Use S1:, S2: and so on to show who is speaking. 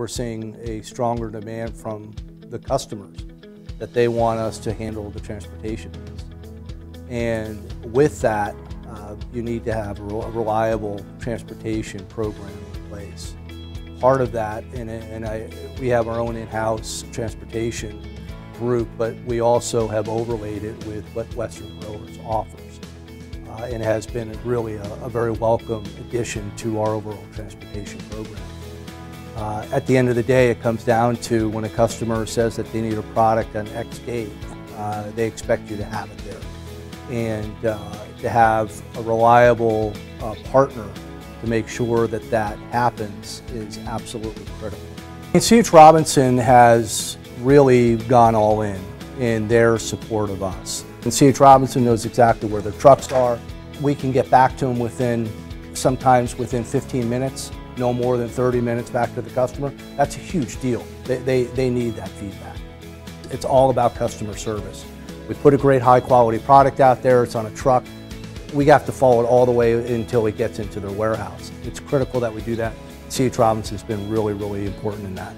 S1: we're seeing a stronger demand from the customers that they want us to handle the transportation. And with that, uh, you need to have a reliable transportation program in place. Part of that, and, and I, we have our own in-house transportation group, but we also have overlaid it with what Western Growers offers. Uh, and has been really a, a, very welcome addition to our overall transportation program. Uh, at the end of the day, it comes down to when a customer says that they need a product on X date, uh, they expect you to have it there. And uh, to have a reliable uh, partner to make sure that that happens is absolutely critical. And C.H. Robinson has really gone all in in their support of us. And C.H. Robinson knows exactly where their trucks are. We can get back to them within, sometimes within 15 minutes, no more than 30 minutes back to the customer. That's a huge deal. They, they, they need that feedback. It's all about customer service. We put a great high quality product out there, it's on a truck. We have to follow it all the way until it gets into their warehouse. It's critical that we do that. C.H. Robinson's been really, really important in that.